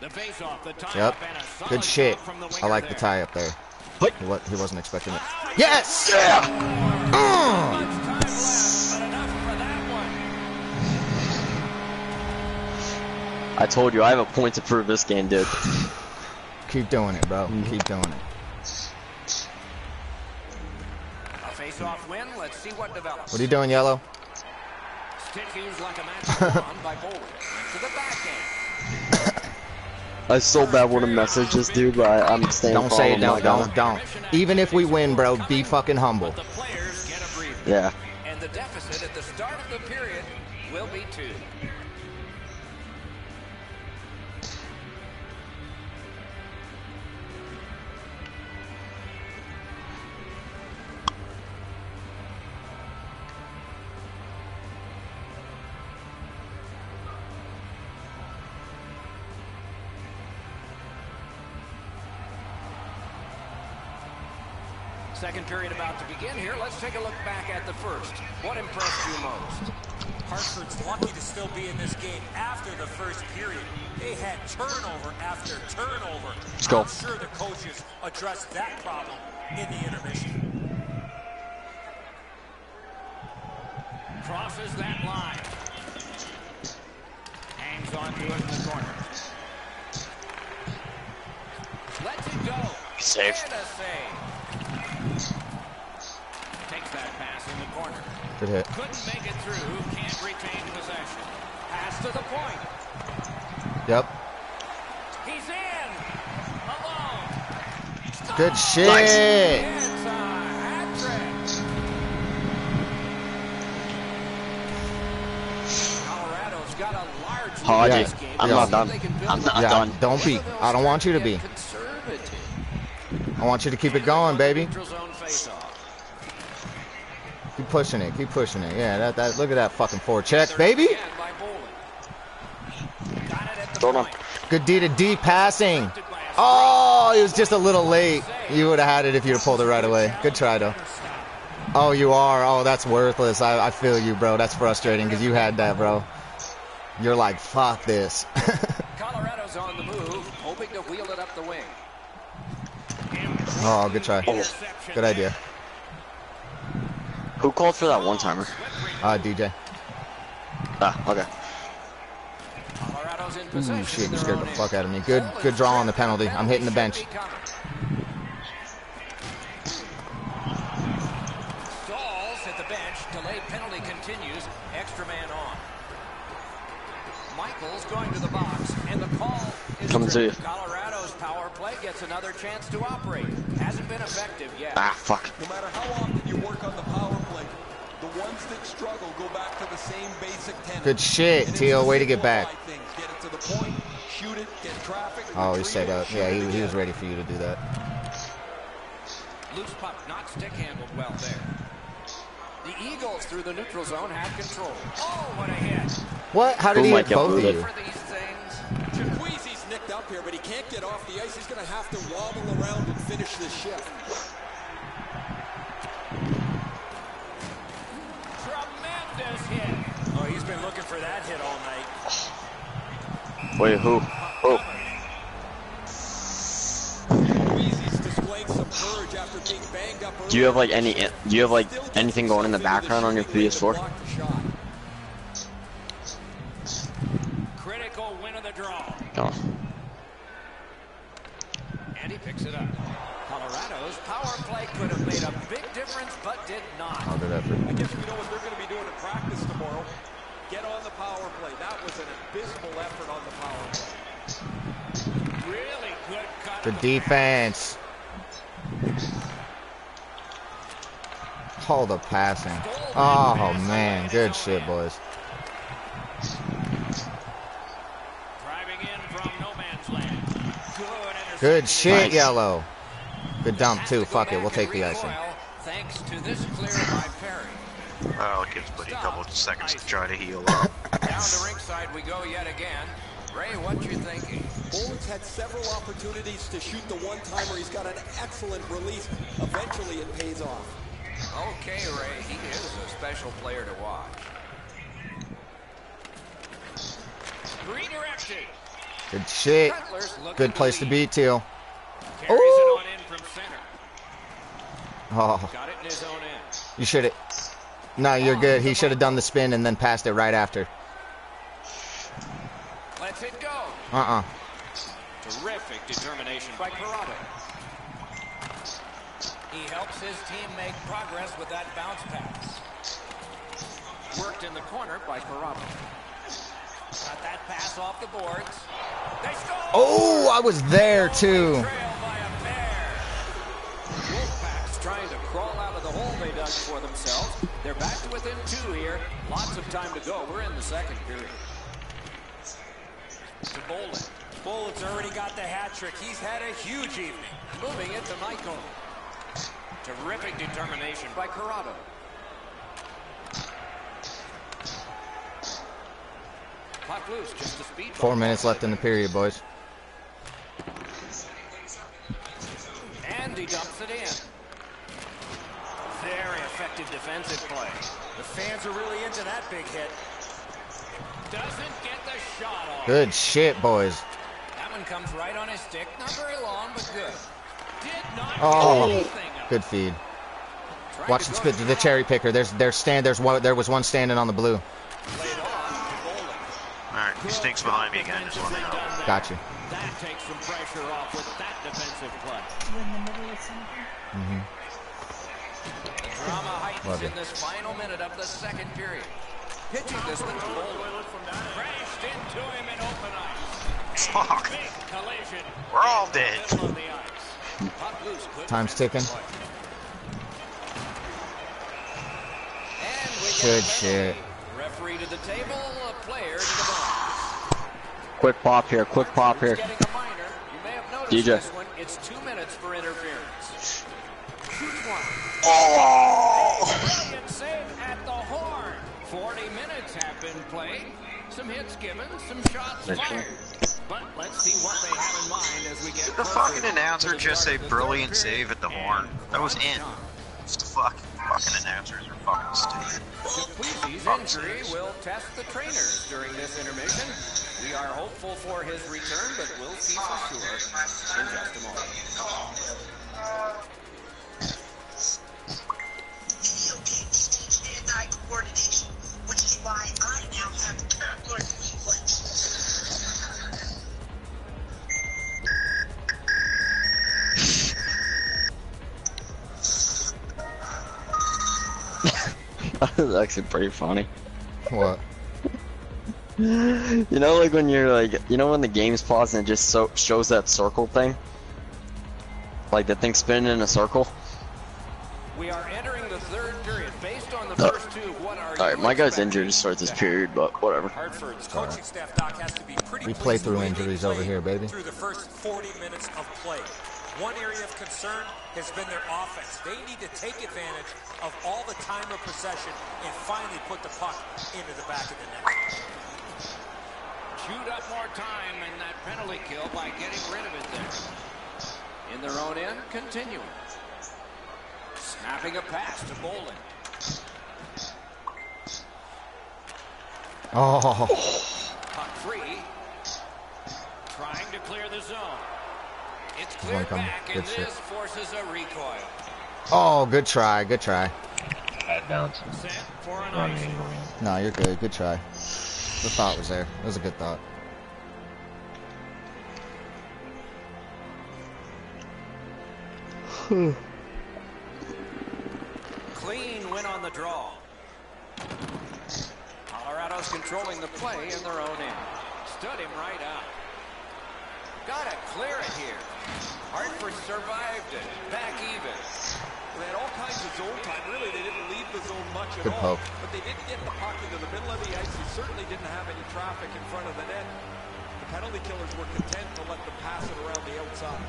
The face-off. The tie Yep. up and a Good shit. from the I winger like the tie up there. He, wa- he wasn't expecting it. Yes! Mm. I told you I have a point to prove this game, dude. Keep doing it, bro. Mm-hmm. Keep doing it. A face-off win. Let's see what develops. What are you doing, Yellow? Stick used like a match won by Bowling. To the backhand. I so bad want to message this dude, but I, I'm staying Don't calm. say it. Don't. Don't. Don't. Even if we win, bro, be fucking humble. The players get. Yeah. Second period about to begin here. Let's take a look back at the first. What impressed you most? Hartford's lucky to still be in this game after the first period. They had turnover after turnover. Let's go. I'm sure the coaches addressed that problem in the intermission. Crosses that line. Hangs on to it in the corner. Lets it go. Safe. And a save. Takes that pass in the corner. Good hit. Couldn't make it through. Can't retain possession. Pass to the point. Yep. He's in. Alone. Good shit. It's a hat trick. Colorado's got a large lead in Haji, this game. I'm Yeah. not done. They can build I'm not Yeah, done. don't be. I don't want you to be. I want you to keep it going, baby. Neutral zone face-off. Keep pushing it. Keep pushing it. Yeah, that, that look at that fucking four check, baby. Again by Bolin. Got it at the Hold on. Good D to D passing. Oh, it was just a little late. You would have had it if you'd have pulled it right away. Good try, though. Oh, you are. Oh, that's worthless. I, I feel you, bro. That's frustrating because you had that, bro. You're like, fuck this. Colorado's on the move, hoping to wheel it up the wing. oh, good try. Good idea. Who called for that one timer? Uh, DJ. Ah, okay. Colorado's in Ooh, shit, in you scared the fuck out of me. Good, good draw on the penalty. I'm hitting the bench. Stalls at the bench. Delayed penalty continues. Extra man on. Michaels going to the box, and the call is Coming to you. Colorado's power play gets another chance to operate. Hasn't been effective yet. Ah, fuck. No matter how often you work on the power play, the ones that struggle go back to the same basic tenets. Good shit, And Teal. Way to get back. things. Get it to the point, shoot it, get traffic. Oh, he retrieve set up. Yeah, he, he was ready for you to do that. Loose puck, not stick handled well there. The Eagles through the neutral zone have control. Oh, what a hit. What? How did Who he hit get both of you? Up here, but he can't get off the ice. He's going to have to wobble around and finish this shift. tremendous hit. Oh, he's been looking for that hit all night. Wait, who? Oh, Jaquezi's displaying some courage after being banged up do you have like any? Do you have like anything going in the background on your PS4? Blocked the shot. No. And he picks it up. Colorado's power play could have made a big difference, but did not. Good effort. I guess we know what they're going to be doing in practice tomorrow. Get on the power play. That was an abysmal effort on the power play. Really good cut. Good defense. Hold the passing. Oh man, good shit, boys. Driving in from no man's land. Good Good shit, Nice. yellow. Good dump too. Fuck it, we'll take the icing. recoil Thanks to this clear by Perry. Well, it gives Buddy a couple of seconds to try to heal up. Down to ringside we go yet again. Ray, what you thinking? Bolin's had several opportunities to shoot the one-timer. He's got an excellent release. Eventually, it pays off. Okay, Ray, he is a special player to watch. Redirected. Good shit. Good place to be, Teal. Carries Ooh. it on in from center. Oh, Got it in his own end. you should have. No, you're good. He should have done the spin and then passed it right after. Let's it go. Uh-uh. Terrific determination by Corrado. He helps his team make progress with that bounce pass. Worked in the corner by Corrado. Got that pass off the boards. Oh, I was there too. Trail by a pair. Wolfpack's trying to crawl out of the hole they dug for themselves. They're back to within two here. Lots of time to go. We're in the second period. To Bolden. Bullet's already got the hat trick. He's had a huge evening. Moving it to Michael. Terrific determination by Corrado. Loose, just a speed Four minutes left in the period, boys. And he dumps it in. Very effective defensive play. The fans are really into that big hit. Doesn't get the shot off. Good shit, boys. That one comes right on his stick. Not very long, but good. Did not Oh, good feed. Watch the spit to to the cherry picker. There's there's stand there's one there was one standing on the blue. Played on to Bolden. Alright, he sneaks behind me again, just let me know. Defensively done Got you. That takes some pressure off with that defensive play. hmm Drama heightens Love in it. this final minute of the second period. Pitching this one to Crashed into him in open ice. Fuck. Collision. We're all dead. middle of the ice. Puck loose. Good Time's ticking. play. And we get Good shit. Referee to the table, a player to the box. Quick pop here, quick pop here. Getting a minor. You may have noticed DJ. this. It's two minutes for interference. Shoots one. Brilliant save at the horn. 40 minutes have been played. Some hits given, some shots fired. But let's see what they have in mind as we get Did the fucking announcer just say start of the third brilliant save at the horn? That was in. What the fuck? Fucking announcers are fucking stupid. Duplessis' injury will test the trainers during this intermission. We are hopeful for his return, but we'll see for sure in just a moment. video game stage hand-eye That's actually pretty funny. What? You know, like when you're like, you know, when the game's paused and it just so shows that circle thing, like the thing spinning in a circle. We are entering the third period. Based on the No. first two, what are All right, my guy's injured to start this period, but whatever. Hartford's coaching staff, Doc, has to be pretty We play through injuries over here, baby. Through the first 40 minutes of play. One area of concern has been their offense. They need to take advantage of all the time of possession and finally put the puck into the back of the net. Chewed up more time in that penalty kill by getting rid of it there. In their own end, continuing. Snapping a pass to Bolin. Oh, Puck free. Trying to clear the zone. It's one cleared coming. back, and this forces a recoil. Oh, good try, good try. Bad bounce. No, you're good. Good try. The thought was there. It was a good thought. Clean win on the draw. Colorado's controlling the play in their own end. Stood him right out. Gotta clear it here. Hartford survived it. Back even. They had all kinds of zone time. Really, they didn't leave the zone much at Good all. poke. But they didn't get the puck into the middle of the ice. They certainly didn't have any traffic in front of the net. The penalty killers were content to let them pass it around the outside.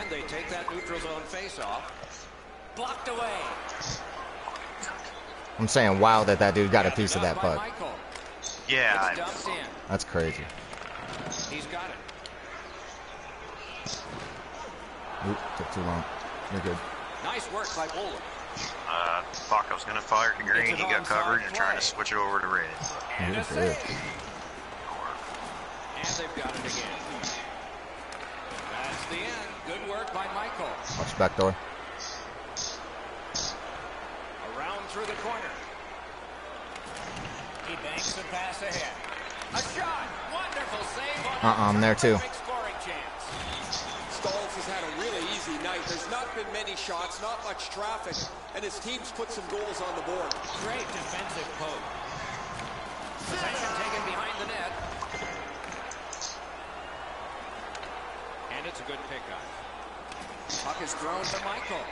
And they take that neutral zone face-off. Blocked away. I'm saying wow that that dude got a piece of that By puck. Michael. Yeah, It's dumped in. That's crazy. He's got it. Oop, took too long. You're good. Nice work by Bowler. uh, fuck, I was gonna fire to green, he got covered, onside and trying to switch it over to red. And a You're And they've got it again. That's the end. Good work by Michael. Watch back door. Around through the corner. He banks the pass ahead. A shot. Wonderful save on Uh-uh, I'm there too. Stoltz has had a really easy night. There's not been many shots, not much traffic, and his team's put some goals on the board. Great defensive poke. Possession taken behind the net. And it's a good pickup. Puck is thrown to Michael.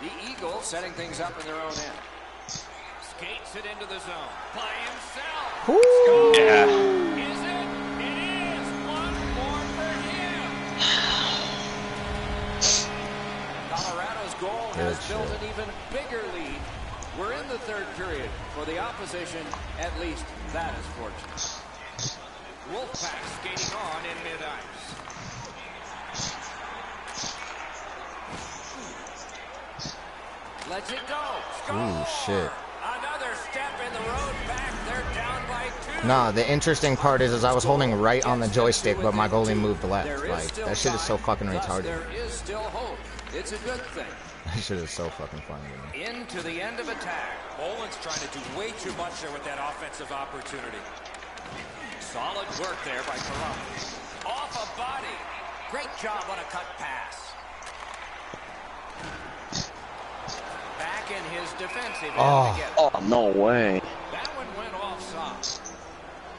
The Eagles setting things up in their own end. Skates it into the zone by himself. Woo! Yeah. Is it? It is. One more for him. Colorado's goal has Good built shit. an even bigger lead. We're in the third period. For the opposition, at least that is fortunate. Wolfpack skating on in mid-ice. Let's it go. Score. Ooh, shit. Another step in the road back. They're down by two. Nah, the interesting part is, is I was holding right on the joystick, but my goalie moved left. Like that shit is so fucking retarded. There is still hope. It's a good thing. That shit is so fucking funny me. Into the end of attack. Olin's trying to do way too much there with that offensive opportunity. Solid work there by Corral. Off a body. Great job on a cut pass. Back in his defensive end Oh. Oh, no way. That one went offside.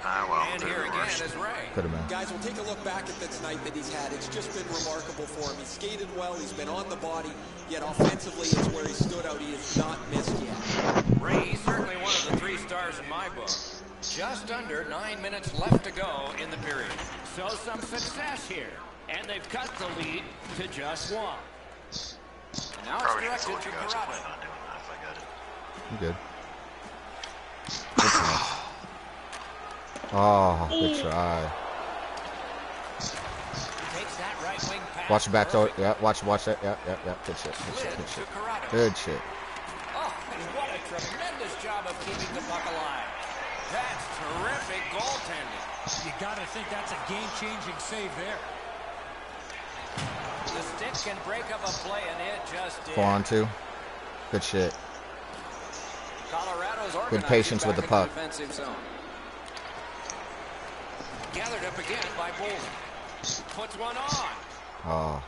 Ah, well, And here again worst. is Ray. Could have been. Guys, we'll take a look back at this night that he's had. It's just been remarkable for him. He skated well. He's been on the body. Yet offensively is where he stood out. He has not missed yet. Ray, certainly one of the three stars in my book. Just under nine minutes left to go in the period. So some success here. And they've cut the lead to just one. And now Probably it's directed to you Corrado. plan on doing that if I got it. You good. Good. Oh, ah, good try. Right. Watch the back door. Yeah, watch, watch that. Yeah, yeah, yeah. Good shit. Good shit. Good shit. Good shit. Oh, and what a tremendous job of keeping the puck alive. That's terrific goaltending. You got to think that's a game-changing save there. The stick can break up a play, and it just did. Four on two. Good shit. Colorado's Good patience with the puck. defensive. Gathered up again by Bolden. Puts one on. Oh,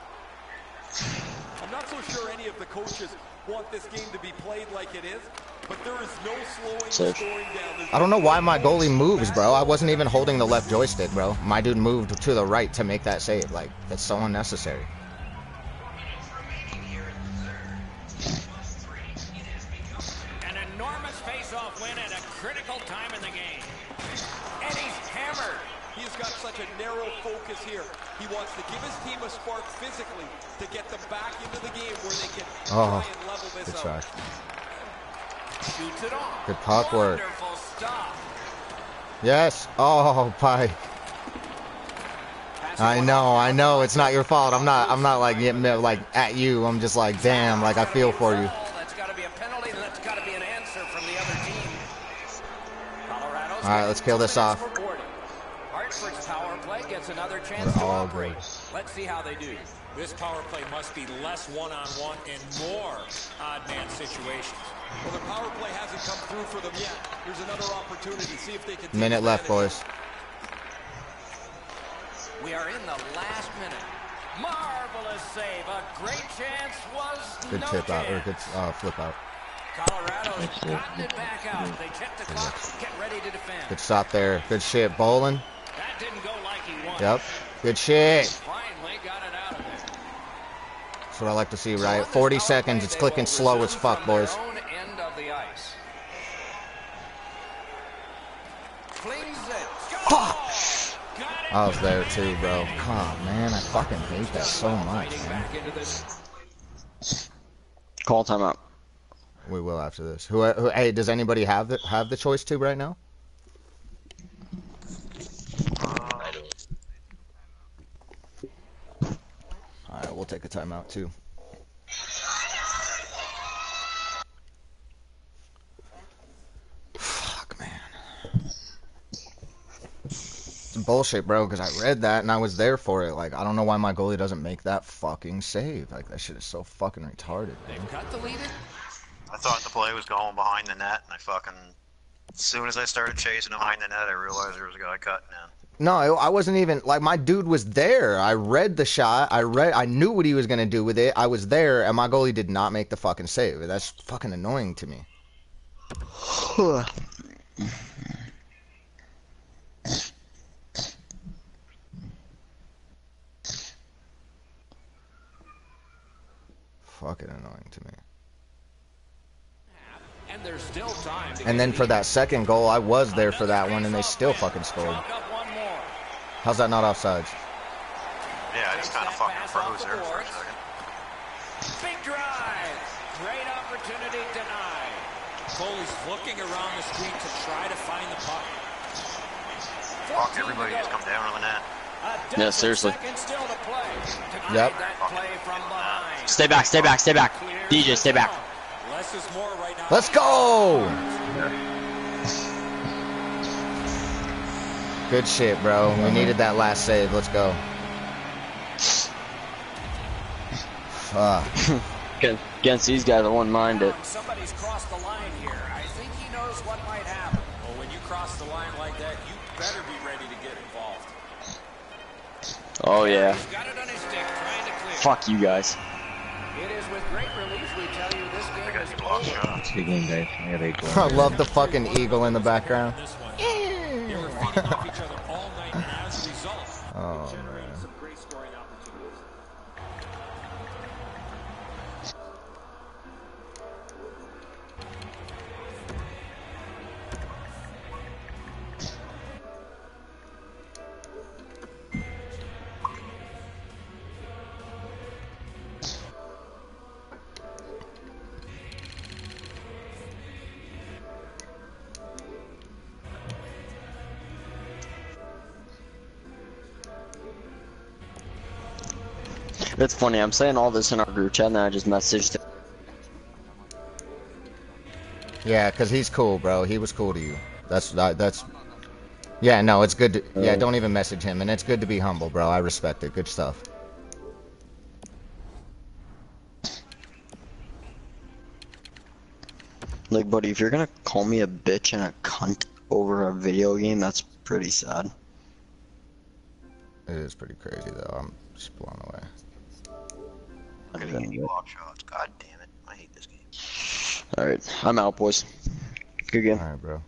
I'm not so sure any of the coaches want this game to be played like it is, but there is no slowing the scoring down. There's I don't know why my goalie moves, bro. I wasn't even holding the left joystick, bro. My dude moved to the right to make that save. Like that's so unnecessary. Here. He wants to give his team a spark physically to get them back into the game where they can Oh, try and level this good out. try. Shoots it on. Good puck work. Yes. Oh, Pike. I know. I know. It's not your fault. I'm not. I'm not like like at you. I'm just like, damn. Like I feel for you. That's got to be a penalty. and That's got to be an answer from the other team. Colorado's All right, let's kill this off. For boarding. Hartford's power play gets another chance to operate. good. Let's see how they do. This power play must be less one-on-one and more odd-man situations. Well, the power play hasn't come through for them yet. Here's another opportunity. See if they can. Minute left, advantage. boys. We are in the last minute. Marvelous save. A great chance was Good no tip out or good uh, flip out. Colorado's gotten it back out. They check the clock, get ready to defend. Good shot there. Good shit, bowling. That didn't go like he wanted. Yep. Good shit. Finally got it out of there. That's what I like to see, right? 40 seconds. It's clicking slow as fuck, boys. Own end of the ice. Flings it. I was there too, bro. Oh man, I fucking hate that so much, man. Back into. Call timeout. We will after this. Who, who hey, does anybody have the have the choice to right now? All right, we'll take a timeout too. Fuck, man. It's bullshit, bro. Because I read that and I was there for it. Like, I don't know why my goalie doesn't make that fucking save. Like, that shit is so fucking retarded, man. Cut the lead. I thought the play was going behind the net, and I fucking. As soon as I started chasing behind the net, I realized there was a guy cutting in. No, I wasn't even like my dude was there. I read the shot. I read. I knew what he was gonna do with it. I was there, and my goalie did not make the fucking save. That's fucking annoying to me. Fucking annoying to me. And there's still time to And then for that second goal, I was there for that one, and they still fucking scored. How's that not offsides? Yeah, I just kind of fucking froze there for a second. Big drive. Great opportunity denied. Goalie's looking around the screen to try to find the puck. Fuck, everybody just come down on the net. Yeah, seriously. Still to play. Yep. Play from. Stay back, stay back, stay back. DJ, stay back. Less is more right now. Let's go! Good shit, bro. We needed that last save. Let's go. Fuck. Against- Against these guys, I wouldn't mind it. Somebody's crossed the line here. I think he knows what might happen. Well, when you cross the line like that, you better be ready to get involved. Oh yeah. Got it on his stick, to clear. Fuck you guys. It is with great relief we tell you this game is over. It's a good game, guys. I got eight goals. I love the fucking eagle in the background fighting off each other. It's funny, I'm saying all this in our group chat and then I just messaged him. Yeah, cause he's cool, bro. He was cool to you. That's that, that's. Yeah, no, it's good. To, yeah, don't even message him, and it's good to be humble, bro. I respect it. Good stuff. Like, buddy, if you're gonna call me a bitch and a cunt over a video game, that's pretty sad. It is pretty crazy though. I'm just blown away. I'm gonna give you block shots. God damn it. I hate this game. Alright, I'm out, boys. Good game. All right, bro.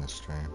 the stream.